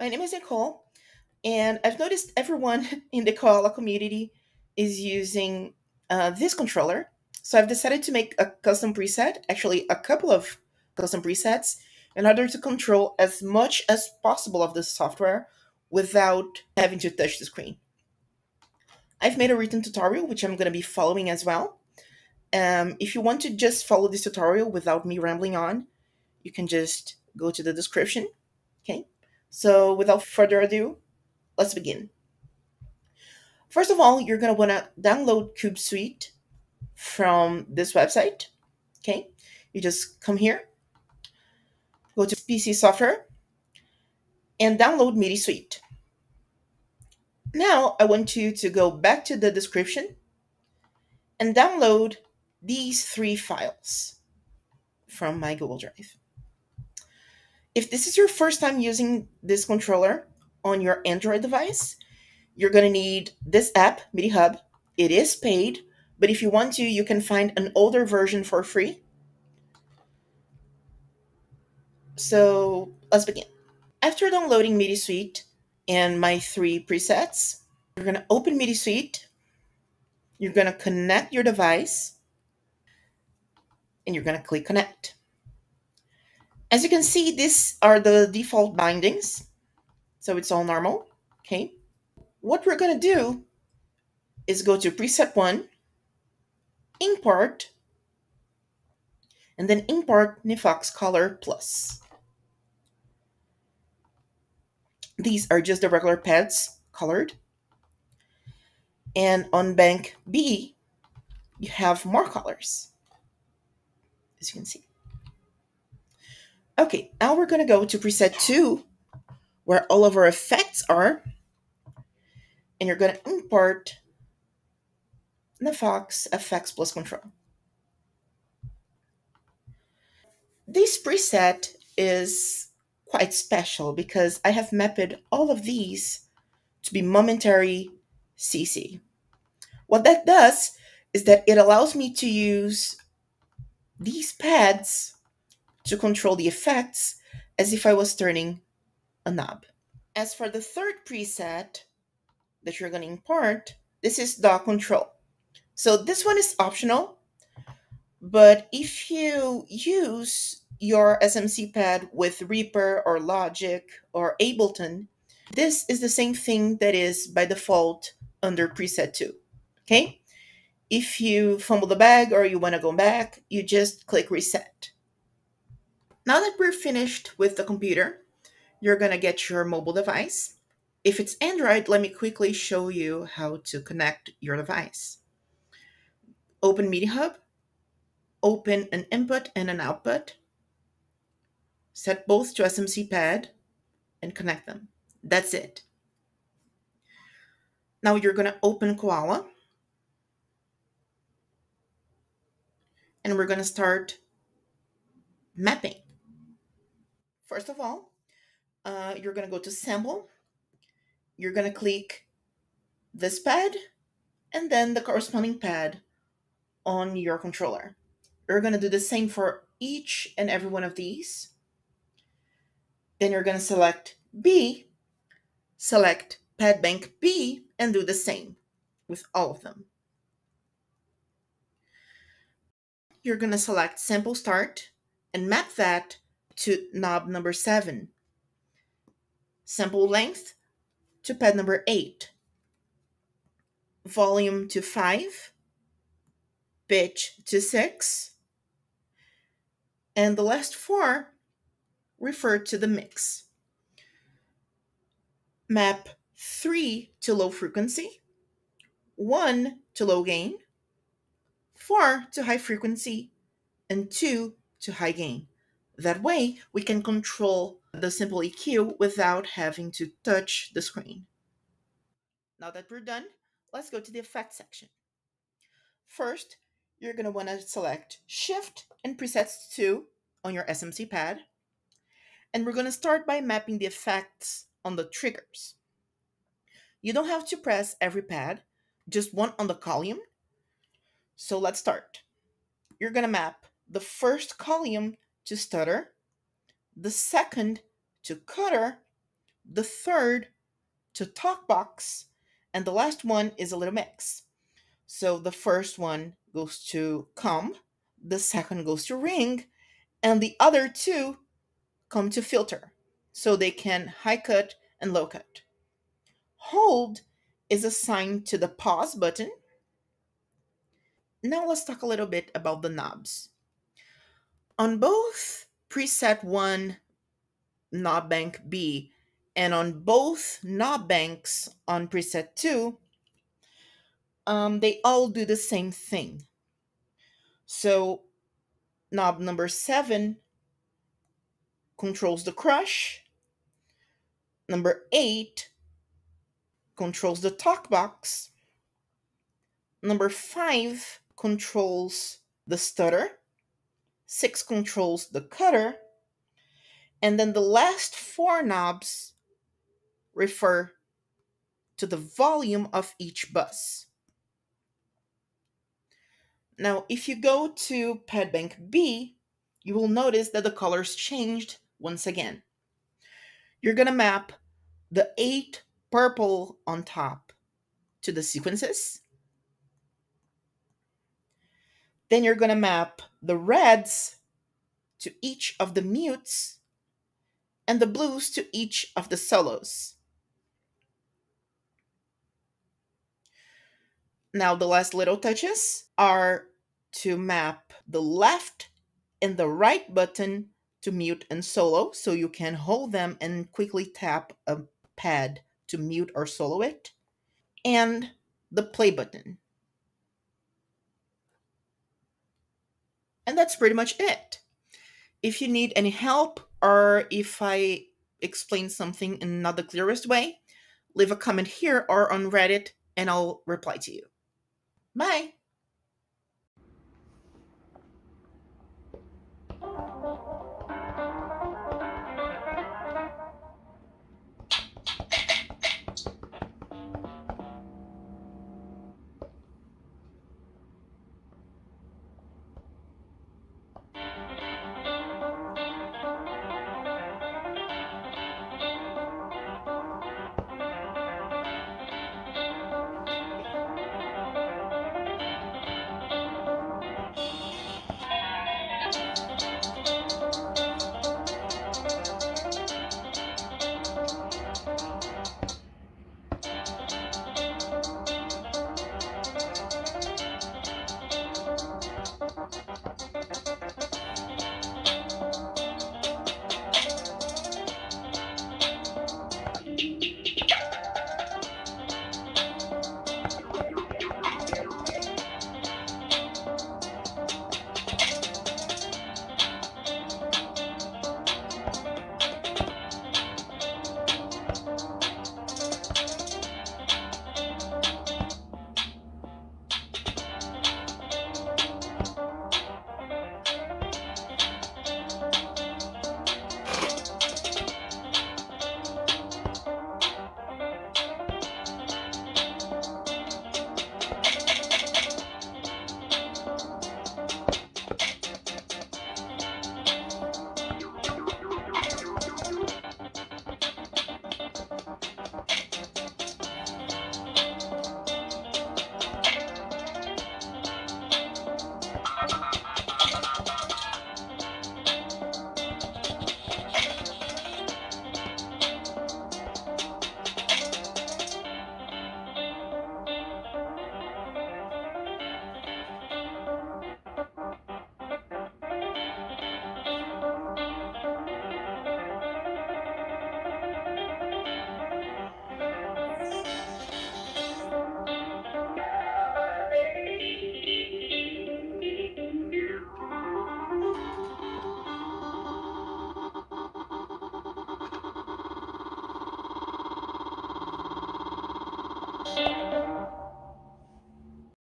My name is Nicole, and I've noticed everyone in the Koala community is using uh, this controller. So I've decided to make a custom preset, actually a couple of custom presets, in order to control as much as possible of the software without having to touch the screen. I've made a written tutorial, which I'm going to be following as well. Um, if you want to just follow this tutorial without me rambling on, you can just go to the description. Okay, so without further ado, let's begin. First of all, you're going to want to download Cube Suite from this website. Okay, you just come here, go to PC software, and download MIDI Suite. Now I want you to go back to the description and download these three files from my Google Drive. If this is your first time using this controller on your Android device, you're going to need this app, MIDI Hub. It is paid, but if you want to, you can find an older version for free. So let's begin. After downloading MIDI Suite and my three presets, you're going to open MIDI Suite. You're going to connect your device and you're going to click connect. As you can see, these are the default bindings. So it's all normal. Okay. What we're going to do is go to preset one, import, and then import NiFox Color Plus. These are just the regular pads colored. And on bank B, you have more colors, as you can see. Okay, now we're going to go to preset 2, where all of our effects are. And you're going to import the Fox FX Plus Control. This preset is quite special because I have mapped all of these to be momentary CC. What that does is that it allows me to use these pads to control the effects as if I was turning a knob. As for the third preset that you're going to import, this is DAW control. So this one is optional, but if you use your SMC pad with Reaper or Logic or Ableton, this is the same thing that is by default under preset 2. Okay? If you fumble the bag or you want to go back, you just click reset. Now that we're finished with the computer, you're going to get your mobile device. If it's Android, let me quickly show you how to connect your device. Open MIDI Hub, open an input and an output, set both to SMC pad, and connect them. That's it. Now you're going to open Koala. And we're going to start mapping. First of all, uh, you're going to go to Sample. You're going to click this pad and then the corresponding pad on your controller. You're going to do the same for each and every one of these. Then you're going to select B, select pad bank B, and do the same with all of them. You're going to select sample start and map that to knob number 7. Sample length to pad number 8. Volume to 5. Pitch to 6. And the last four refer to the mix. Map 3 to low frequency, 1 to low gain, 4 to high frequency, and 2 to high gain. That way, we can control the simple EQ without having to touch the screen. Now that we're done, let's go to the effects section. First, you're going to want to select Shift and Presets 2 on your SMC pad. And we're going to start by mapping the effects on the triggers. You don't have to press every pad, just one on the column. So let's start. You're going to map the first column to stutter, the second to cutter, the third to talk box, and the last one is a little mix. So the first one goes to comb, the second goes to ring, and the other two come to filter. So they can high cut and low cut. Hold is assigned to the pause button. Now let's talk a little bit about the knobs. On both preset 1 knob bank B and on both knob banks on preset 2, um, they all do the same thing. So knob number 7 controls the crush. Number 8 controls the talk box. Number 5 controls the stutter. 6 controls the cutter. And then the last four knobs refer to the volume of each bus. Now, if you go to pad bank B, you will notice that the colors changed once again. You're going to map the eight purple on top to the sequences. Then you're going to map the reds to each of the mutes and the blues to each of the solos. Now, the last little touches are to map the left and the right button to mute and solo, so you can hold them and quickly tap a pad to mute or solo it, and the play button. And that's pretty much it. If you need any help or if I explain something in not the clearest way, leave a comment here or on Reddit and I'll reply to you. Bye.